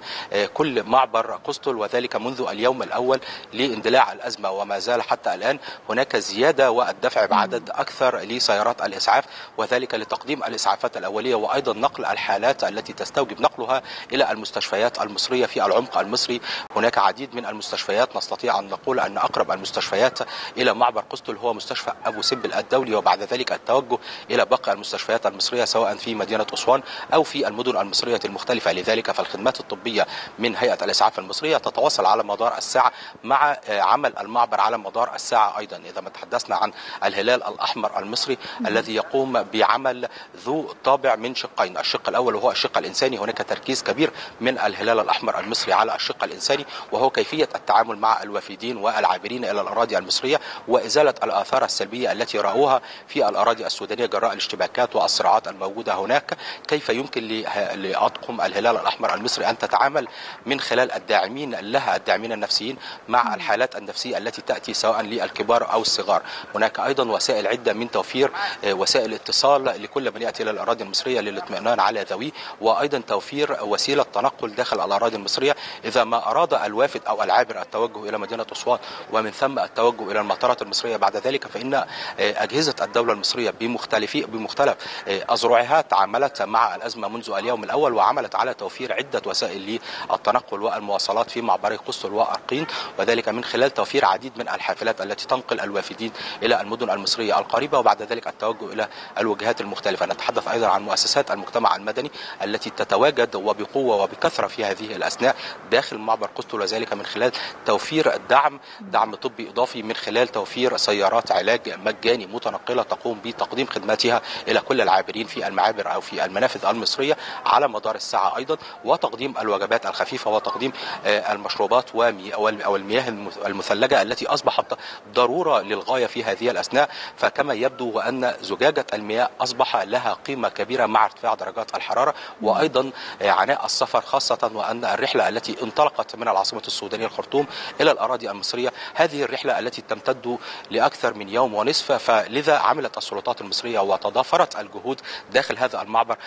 كل معبر قسطل وذلك منذ اليوم الأول لإندلاع الأزمة وما زال حتى الآن هناك زيادة والدفع بعدد أكثر لسيارات الإسعاف وذلك لتقديم الإسعافات الأولية وأيضا نقل الحالات التي تستوجب نقلها إلى المستشفيات المصرية في العمق المصري. هناك عديد من المستشفيات نستطيع أن نقول أن أقرب المستشفيات إلى معبر قسطل هو مستشفى أبو سمبل الدولي وبعد ذلك التوجه إلى باقي المستشفيات المصرية سواء في مدينة أسوان أو في المدن المصرية المختلفة. لذلك فالخدمات الطبية من هيئة الإسعاف المصرية تتواصل على مدار الساعة مع عمل المعبر على مدار الساعة أيضا. إذا ما تحدثنا عن الهلال الأحمر المصري الذي يقوم بعمل ذو طابع من شقين الشق الأول وهو الشق الإنساني هناك تركيز كبير من الهلال الأحمر المصري على الشق الإنساني وهو كيفية التعامل مع الوافدين والعابرين إلى الأراضي المصرية وإزالة الآثار السلبية التي رأوها في الأراضي السودانية جراء الاشتباكات والصراعات الموجودة هناك. كيف يمكن لأطقم الهلال الأحمر المصري أن تتعامل من خلال الداعمين لها الداعمين النفسيين مع الحالات النفسية التي تأتي سواء للكبار أو الصغار هناك أيضا وسائل عدة من توفير وسائل اتصال لكل من يأتي إلى الأراضي المصرية للاطمئنان على ذويه وأيضا توفير وسيلة تنقل داخل الأراضي المصرية إذا ما أراد الوافد أو العابر التوجه إلى مدينة أسوان ومن ثم التوجه إلى المطارات المصرية بعد ذلك فإن أجهزة الدولة المصرية بمختلف بمختلف أذرعها تعاملت مع الأزمة منذ اليوم الأول وعملت على توفير عدة وسائل للتنقل والمواصلات في معبري قسطل وأرقين وذلك من خلال توفير عديد من الحافلات التي تنقل الوافدين إلى المدن المصرية القريبة وبعد ذلك التوجه إلى الوجهات المختلفة. نتحدث أيضا عن مؤسسات المجتمع المدني التي تتواجد وبقوة وبكثرة في هذه الأثناء داخل معبر قسطل وذلك من خلال توفير الدعم دعم طبي إضافي من خلال توفير سيارات علاج مجاني متنقلة تقوم بتقديم خدماتها إلى كل العابرين في المعابر أو في المنافذ المصرية على مدار الساعة أيضا وتقديم الوجبات الخفيفة وتقديم المشروبات أو المياه المثلجة التي أصبحت ضرورة للغاية في هذه الأثناء فكما يبدو وأن زجاجة المياه أصبح لها قيمة كبيرة مع ارتفاع درجات الحرارة وأيضا عناء السفر خاصة وأن الرحلة التي انطلقت من العاصمة السودانية الخرطوم إلى الأراضي المصرية هذه الرحلة التي تمتد لأكثر من يوم ونصف فلذا عملت السلطات المصرية وتضافرت الجهود داخل هذا المعبر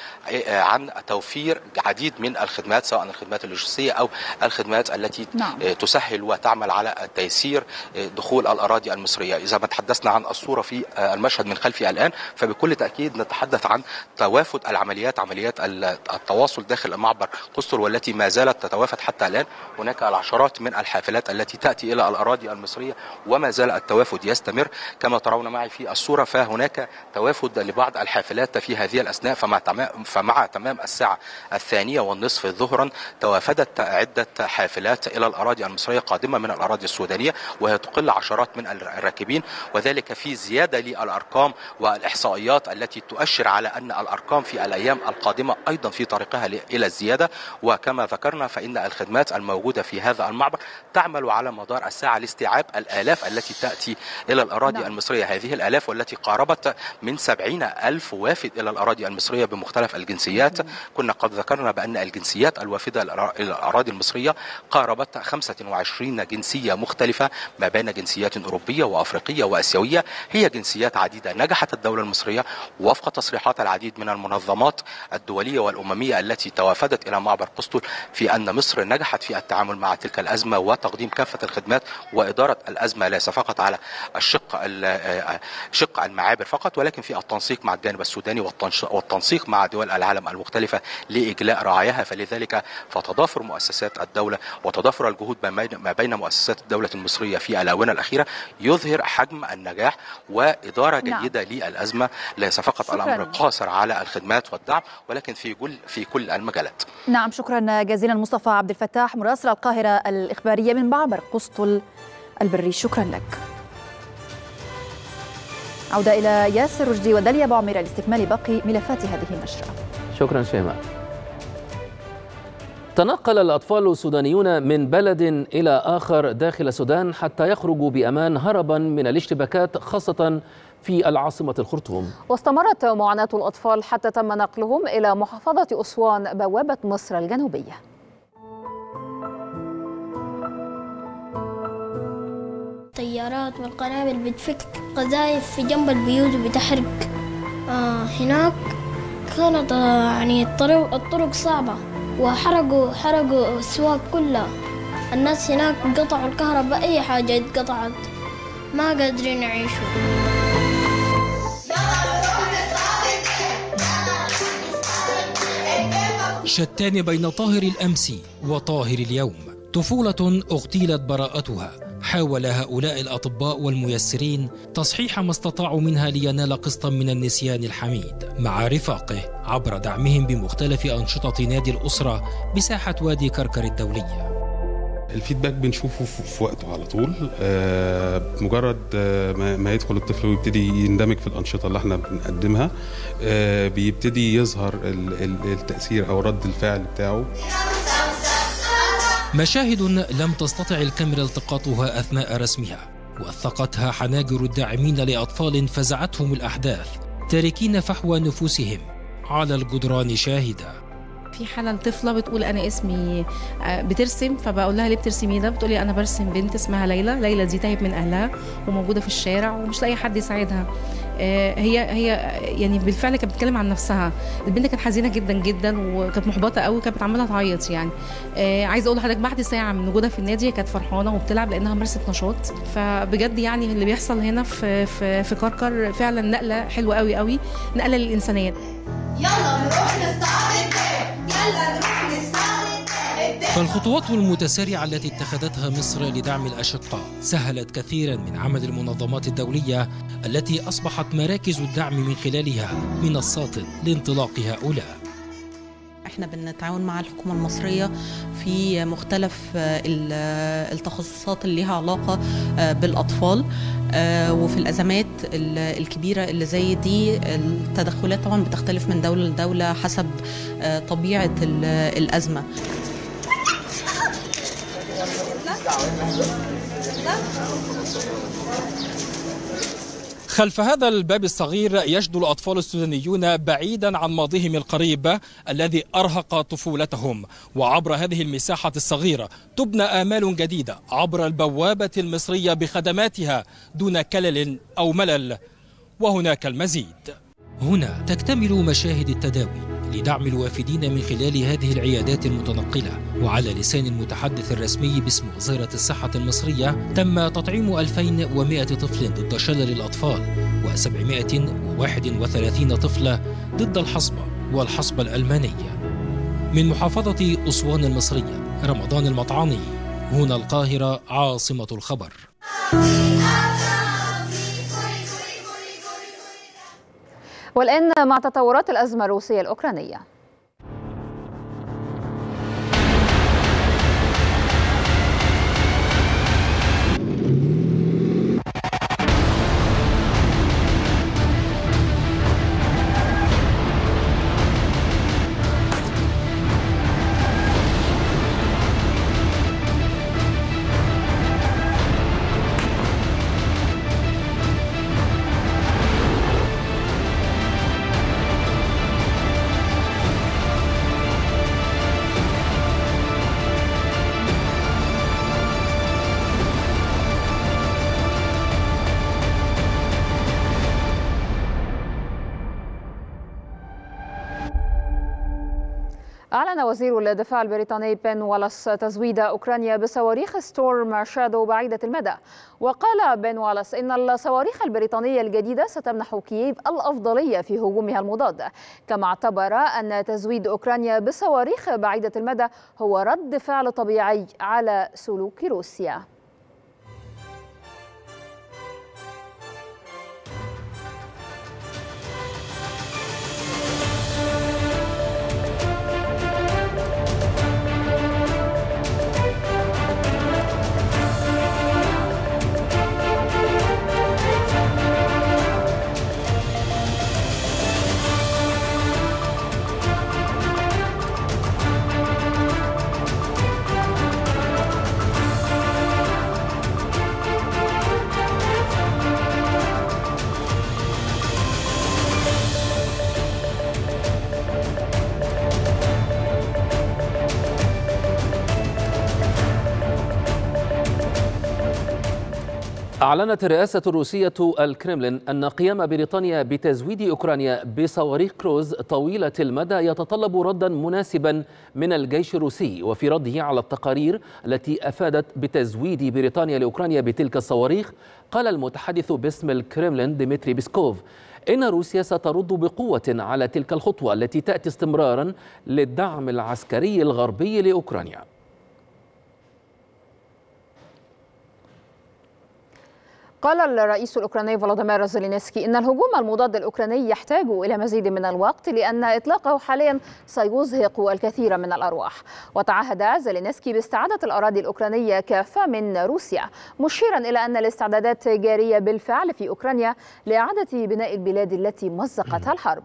عن توفير عديد من الخدمات سواء الخدمات اللوجستية أو الخدمات التي نعم. تسهل وتعمل على تيسير دخول الأراضي المصرية إذا ما تحدثنا عن الصورة في المشهد من خلفي الآن فبكل تأكيد نتحدث عن توافد العمليات عمليات التواصل داخل معبر قسطل والتي ما زالت تتوافد حتى الآن. هناك العشرات من الحافلات التي تأتي إلى الأراضي المصرية وما زال التوافد يستمر. كما ترون معي في الصورة فهناك توافد لبعض الحافلات في هذه الأثناء فمع تمام, فمع تمام الساعة الثانية والنصف ظهرا توافدت عدة حافلات إلى الأراضي المصرية قادمة من الأراضي السودانية وهي تقل عشرات من الراكبين وذلك في زيادة للأرقام والإحصائيات التي تؤشر على أن الأرقام في الأيام القادمة أيضا في طريقها إلى الزيادة وكما ذكرنا فإن الخدمات الموجودة في هذا المعبر تعمل على مدار الساعة لاستيعاب الآلاف التي تأتي إلى الأراضي نعم. المصرية هذه الآلاف والتي قاربت من سبعين ألف وافد إلى الأراضي المصرية بمختلف الجنسيات مم. كنا قد ذكرنا بأن الجنسيات الوافدة إلى الأراضي المصرية قاربت 25 جنسية مختلفة ما بين جنسيات أوروبية وأفريقية وأسيوية هي جنسيات عديدة. نجحت الدولة المصرية وفق تصريحات العديد من المنظمات الدولية والأممية التي توافدت إلى معبر قسطل في أن مصر نجحت في التعامل مع تلك الأزمة وتقديم كافة الخدمات وإدارة الأزمة ليس فقط على الشق شق المعابر فقط ولكن في التنسيق مع الجانب السوداني والتنسيق مع دول العالم المختلفة لإجلاء رعاياها. فلذلك فتضافر مؤسسات الدولة وتضافر الجهود ما بين مؤسسات الدولة المصرية في الآونة الأخيرة يظهر حجم النجاح وإدارة نعم. جيدة للأزمة ليس فقط شكراً. الأمر قاصر على الخدمات والدعم ولكن في كل في كل المجالات. نعم شكرا جزيلا مصطفى عبد الفتاح مراسل القاهرة الإخبارية من معبر قسطل البري. شكرا لك. عودة إلى ياسر رشدي وداليا أبو عميرة لاستكمال باقي ملفات هذه النشرة. شكرا شيماء. تنقل الأطفال السودانيون من بلد إلى آخر داخل السودان حتى يخرجوا بأمان هربا من الاشتباكات خاصة في العاصمة الخرطوم. واستمرت معاناة الأطفال حتى تم نقلهم إلى محافظة أسوان بوابة مصر الجنوبية. الطيارات والقنابل بتفك قذايف في جنب البيوت وبتحرق. آه هناك كانت آه يعني الطرق الطرق صعبة. وحرقوا حرقوا السواق كلها الناس هناك قطعوا الكهرباء أي حاجة اتقطعت ما قادرين يعيشوا. شتان بين طاهر الأمس وطاهر اليوم. طفولة أغتيلت براءتها. حاول هؤلاء الأطباء والميسرين تصحيح ما استطاعوا منها لينال قسطا من النسيان الحميد. مع رفاقه عبر دعمهم بمختلف أنشطة نادي الأسرة بساحة وادي كركر الدولية. الفيدباك بنشوفه في وقته على طول. آه، مجرد آه، ما يدخل الطفل ويبتدي يندمج في الأنشطة اللي إحنا بنقدمها آه، بيبتدي يظهر ال- ال- التأثير أو رد الفعل بتاعه. مشاهد لم تستطع الكاميرا التقاطها أثناء رسمها وثقتها حناجر الداعمين لأطفال فزعتهم الأحداث تاركين فحوى نفوسهم على الجدران شاهده في حالة طفلة بتقول أنا اسمي آه، بترسم فبقول لها ليه بترسمي ده؟ بتقولي أنا برسم بنت اسمها ليلى ليلى دي تاهت من أهلها وموجودة في الشارع ومش لاقي حد يساعدها. هي هي يعني بالفعل كانت بتتكلم عن نفسها. البنت كانت حزينة جدا جدا وكانت محبطة قوي وكانت عماله تعيط يعني. آه، عايزه أقول لحضرتك بعد ساعة من وجودها في النادي كانت فرحانة وبتلعب لأنها مارست نشاط. فبجد يعني اللي بيحصل هنا في في في كركر فعلا نقلة حلوة قوي قوي نقلة للإنسانية. يلا نروح نستعرض. يلا نروح. فالخطوات المتسارعة التي اتخذتها مصر لدعم الأشقاء سهلت كثيرا من عمل المنظمات الدولية التي أصبحت مراكز الدعم من خلالها منصات لانطلاق هؤلاء. إحنا بنتعاون مع الحكومة المصرية في مختلف آه، آه، التخصصات اللي لها علاقة آه، بالأطفال آه، وفي الأزمات ال- الكبيرة اللي زي دي التدخلات طبعا بتختلف من دولة لدولة حسب آه، طبيعة ال- الأزمة. خلف هذا الباب الصغير يجدو الأطفال السودانيون بعيدا عن ماضيهم القريب الذي أرهق طفولتهم. وعبر هذه المساحة الصغيرة تبنى آمال جديدة عبر البوابة المصرية بخدماتها دون كلل أو ملل. وهناك المزيد. هنا تكتمل مشاهد التداوي لدعم الوافدين من خلال هذه العيادات المتنقلة وعلى لسان المتحدث الرسمي باسم وزارة الصحة المصرية تم تطعيم 2100 طفل ضد شلل الأطفال و731 طفلة ضد الحصبة والحصبة الألمانية من محافظة أسوان المصرية رمضان المطعاني هنا القاهرة عاصمة الخبر. والآن مع تطورات الأزمة الروسية الأوكرانية. وزير الدفاع البريطاني بن والاس تزويد أوكرانيا بصواريخ ستورم شادو بعيدة المدى. وقال بن والاس إن الصواريخ البريطانية الجديدة ستمنح كييف الأفضلية في هجومها المضاد. كما اعتبر أن تزويد أوكرانيا بصواريخ بعيدة المدى هو رد فعل طبيعي على سلوك روسيا. أعلنت الرئاسة الروسية الكرملين أن قيام بريطانيا بتزويد أوكرانيا بصواريخ كروز طويلة المدى يتطلب ردا مناسبا من الجيش الروسي وفي رده على التقارير التي أفادت بتزويد بريطانيا لأوكرانيا بتلك الصواريخ قال المتحدث باسم الكرملين ديمتري بيسكوف. إن روسيا سترد بقوة على تلك الخطوة التي تأتي استمرارا للدعم العسكري الغربي لأوكرانيا. قال الرئيس الأوكراني فولوديمير زيلينسكي إن الهجوم المضاد الأوكراني يحتاج إلى مزيد من الوقت لأن إطلاقه حاليا سيزهق الكثير من الأرواح. وتعهد زيلينسكي باستعادة الأراضي الأوكرانية كافة من روسيا مشيرا إلى أن الاستعدادات جارية بالفعل في أوكرانيا لإعادة بناء البلاد التي مزقتها الحرب.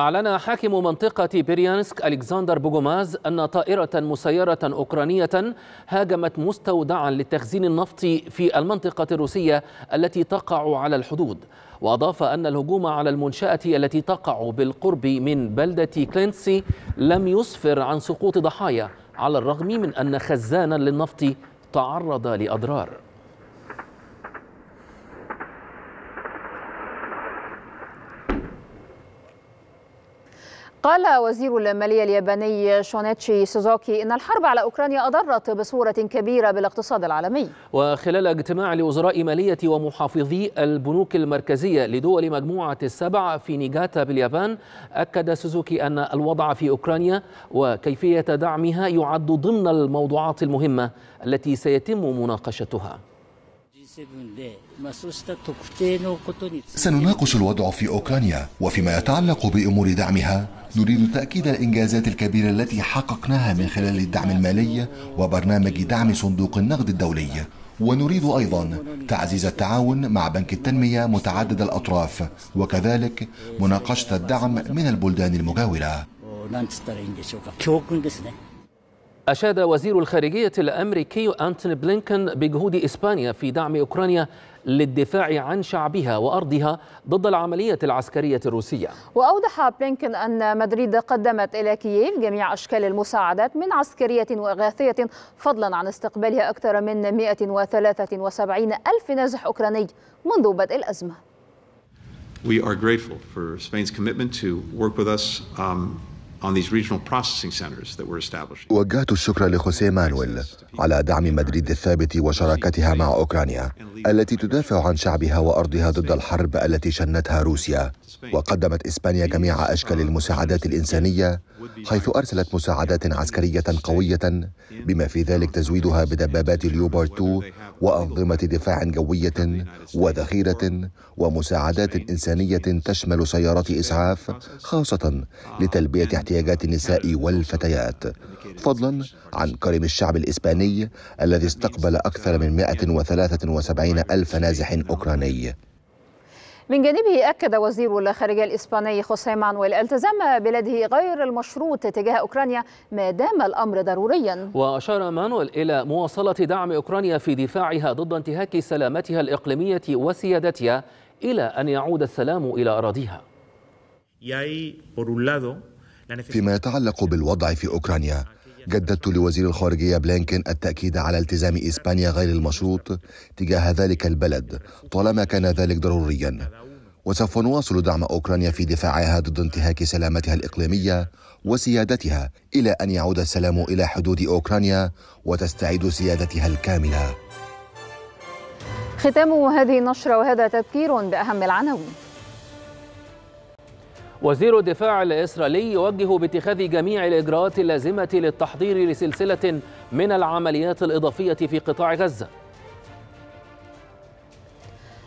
أعلن حاكم منطقة بيريانسك ألكسندر بوغوماز أن طائرة مسيرة أوكرانية هاجمت مستودعا للتخزين النفطي في المنطقة الروسية التي تقع على الحدود. وأضاف أن الهجوم على المنشأة التي تقع بالقرب من بلدة كلينسي لم يسفر عن سقوط ضحايا على الرغم من أن خزانا للنفط تعرض لأضرار. قال وزير المالية الياباني شونيتشي سوزوكي إن الحرب على أوكرانيا أضرت بصورة كبيرة بالاقتصاد العالمي. وخلال اجتماع لوزراء مالية ومحافظي البنوك المركزية لدول مجموعة السبع في نيجاتا باليابان أكد سوزوكي أن الوضع في أوكرانيا وكيفية دعمها يعد ضمن الموضوعات المهمة التي سيتم مناقشتها. سنناقش الوضع في أوكرانيا وفيما يتعلق بأمور دعمها نريد تأكيد الإنجازات الكبيرة التي حققناها من خلال الدعم المالي وبرنامج دعم صندوق النقد الدولي. ونريد أيضا تعزيز التعاون مع بنك التنمية متعدد الأطراف وكذلك مناقشة الدعم من البلدان المجاورة. أشاد وزير الخارجية الأمريكي أنتوني بلينكن بجهود إسبانيا في دعم أوكرانيا للدفاع عن شعبها وأرضها ضد العملية العسكرية الروسية. وأوضح بلينكن أن مدريد قدمت إلى كييف جميع أشكال المساعدات من عسكرية وإغاثية فضلا عن استقبالها أكثر من 173 ألف نازح أوكراني منذ بدء الأزمة. We are grateful for Spain's commitment to work with us um, وجهت الشكر لخوسيه مانويل على دعم مدريد الثابت وشراكتها مع أوكرانيا التي تدافع عن شعبها وأرضها ضد الحرب التي شنتها روسيا وقدمت إسبانيا جميع أشكال المساعدات الإنسانية حيث أرسلت مساعدات عسكرية قوية بما في ذلك تزويدها بدبابات اليوبارد 2 وأنظمة دفاع جوية وذخيرة ومساعدات إنسانية تشمل سيارات إسعاف خاصة لتلبية احتياجات النساء والفتيات. فضلا عن كرم الشعب الإسباني الذي استقبل أكثر من 173 ألف نازح أوكراني. من جانبه أكد وزير الخارجية الإسباني خوسيه مانويل التزام بلاده غير المشروط تجاه أوكرانيا ما دام الأمر ضروريا. وأشار مانويل إلى مواصلة دعم أوكرانيا في دفاعها ضد انتهاك سلامتها الإقليمية وسيادتها إلى أن يعود السلام إلى أراضيها. فيما يتعلق بالوضع في أوكرانيا جددت لوزير الخارجية بلينكن التأكيد على التزام إسبانيا غير المشروط تجاه ذلك البلد طالما كان ذلك ضروريا. وسوف نواصل دعم أوكرانيا في دفاعها ضد انتهاك سلامتها الإقليمية وسيادتها إلى أن يعود السلام إلى حدود أوكرانيا وتستعيد سيادتها الكاملة. ختام هذه النشرة وهذا تذكير بأهم العناوين. وزير الدفاع الإسرائيلي يوجه باتخاذ جميع الإجراءات اللازمة للتحضير لسلسلة من العمليات الإضافية في قطاع غزة.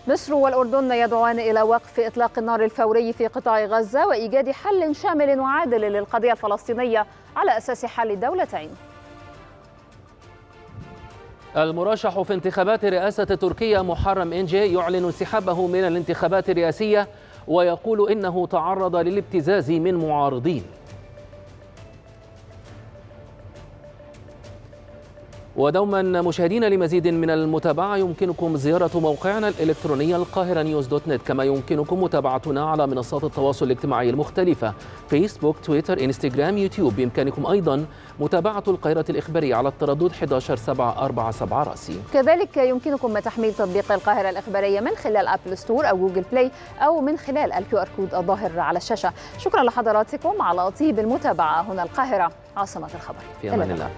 مصر والأردن يدعوان إلى وقف إطلاق النار الفوري في قطاع غزة وإيجاد حل شامل وعادل للقضية الفلسطينية على أساس حل الدولتين المرشح في انتخابات رئاسة تركيا محرم إنجي يعلن انسحابه من الانتخابات الرئاسية ويقول إنه تعرض للابتزاز من معارضين. ودوما مشاهدينا لمزيد من المتابعة يمكنكم زيارة موقعنا الإلكتروني القاهرة نيوز دوت نت كما يمكنكم متابعتنا على منصات التواصل الاجتماعي المختلفة فيسبوك تويتر إنستغرام يوتيوب. بإمكانكم أيضا متابعة القاهرة الإخبارية على التردد 11747 راسي. كذلك يمكنكم تحميل تطبيق القاهرة الإخبارية من خلال App Store أو Google Play أو من خلال ال QR code الظاهر على الشاشة. شكرا لحضراتكم على طيب المتابعة هنا القاهرة. عاصمة الخبر. في أمان الله.